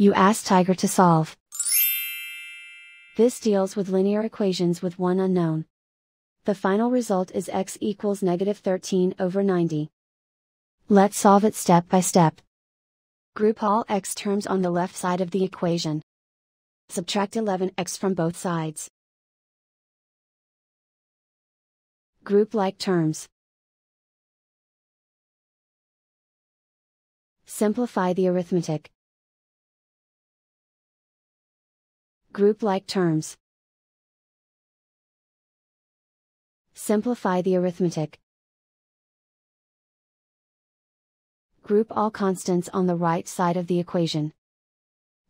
You ask Tiger to solve. This deals with linear equations with one unknown. The final result is x equals negative 13 over 90. Let's solve it step by step. Group all x terms on the left side of the equation. Subtract 11x from both sides. Group like terms. Simplify the arithmetic. Group like terms. Simplify the arithmetic. Group all constants on the right side of the equation.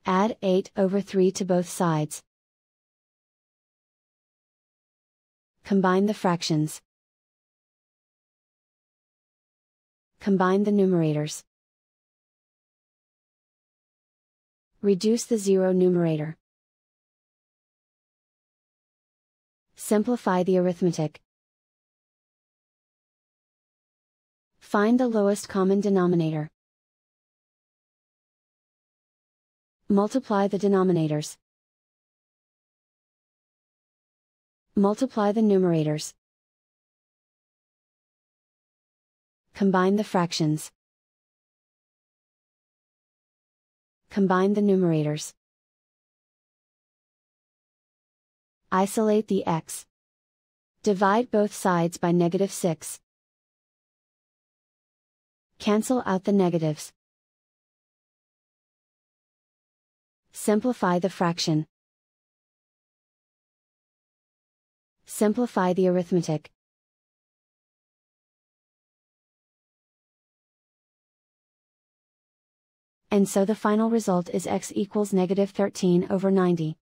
Add 8 over 3 to both sides. Combine the fractions. Combine the numerators. Reduce the zero numerator. Simplify the arithmetic. Find the lowest common denominator. Multiply the denominators. Multiply the numerators. Combine the fractions. Combine the numerators. Isolate the x. Divide both sides by negative 6. Cancel out the negatives. Simplify the fraction. Simplify the arithmetic. And so the final result is x equals negative 13 over 90.